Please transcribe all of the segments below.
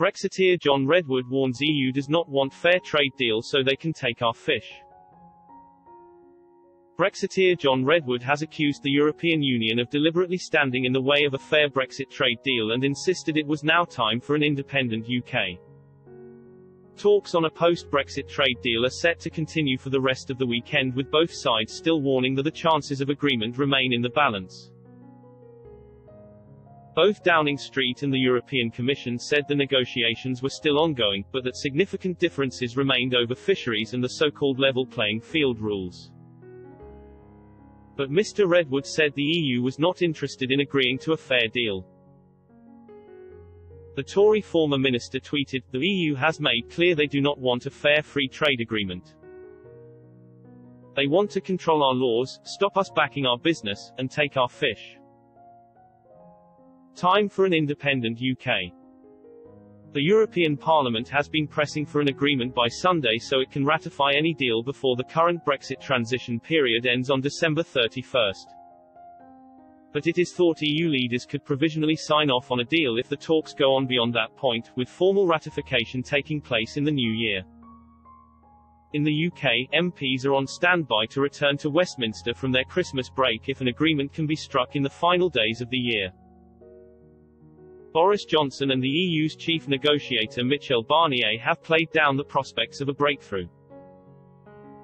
Brexiteer John Redwood warns EU does not want fair trade deal so they can take our fish. Brexiteer John Redwood has accused the European Union of deliberately standing in the way of a fair Brexit trade deal and insisted it was now time for an independent UK. Talks on a post-Brexit trade deal are set to continue for the rest of the weekend with both sides still warning that the chances of agreement remain in the balance. Both Downing Street and the European Commission said the negotiations were still ongoing, but that significant differences remained over fisheries and the so-called level playing field rules. But Mr. Redwood said the EU was not interested in agreeing to a fair deal. The Tory former minister tweeted, the EU has made clear they do not want a fair free trade agreement. They want to control our laws, stop us backing our business, and take our fish. Time for an independent UK. The European Parliament has been pressing for an agreement by Sunday so it can ratify any deal before the current Brexit transition period ends on December 31st. But it is thought EU leaders could provisionally sign off on a deal if the talks go on beyond that point, with formal ratification taking place in the new year. In the UK, MPs are on standby to return to Westminster from their Christmas break if an agreement can be struck in the final days of the year. Boris Johnson and the EU's chief negotiator Michel Barnier have played down the prospects of a breakthrough.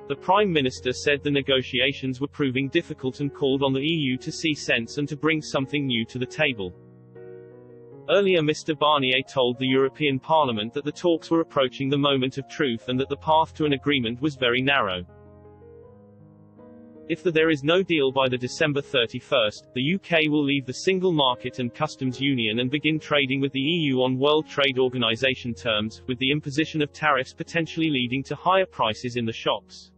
The Prime Minister said the negotiations were proving difficult and called on the EU to see sense and to bring something new to the table. Earlier Mr. Barnier told the European Parliament that the talks were approaching the moment of truth and that the path to an agreement was very narrow. If the there is no deal by the December 31st, the UK will leave the single market and customs union and begin trading with the EU on World Trade Organization terms, with the imposition of tariffs potentially leading to higher prices in the shops.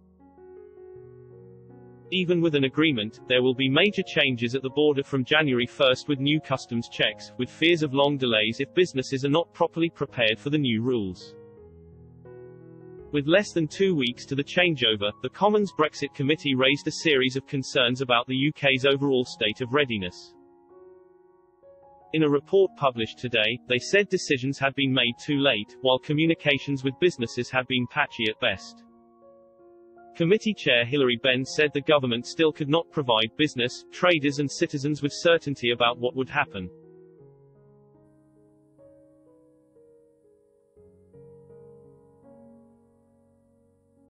Even with an agreement, there will be major changes at the border from January 1st with new customs checks, with fears of long delays if businesses are not properly prepared for the new rules. With less than two weeks to the changeover, the Commons Brexit Committee raised a series of concerns about the UK's overall state of readiness. In a report published today, they said decisions had been made too late, while communications with businesses had been patchy at best. Committee Chair Hilary Benn said the government still could not provide business, traders and citizens with certainty about what would happen.